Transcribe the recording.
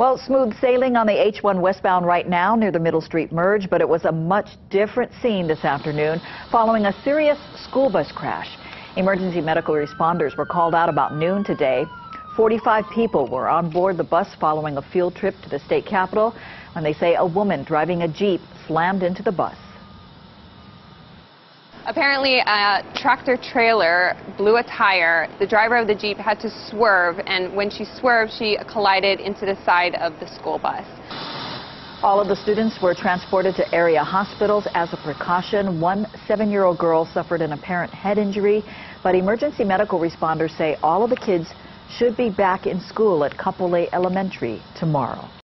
Well, smooth sailing on the H1 westbound right now near the Middle Street merge, but it was a much different scene this afternoon following a serious school bus crash. Emergency medical responders were called out about noon today. 45 people were on board the bus following a field trip to the state capitol, when they say a woman driving a Jeep slammed into the bus. Apparently, a tractor trailer blew a tire. The driver of the Jeep had to swerve, and when she swerved, she collided into the side of the school bus. All of the students were transported to area hospitals as a precaution. One seven-year-old girl suffered an apparent head injury, but emergency medical responders say all of the kids should be back in school at Kapolei Elementary tomorrow.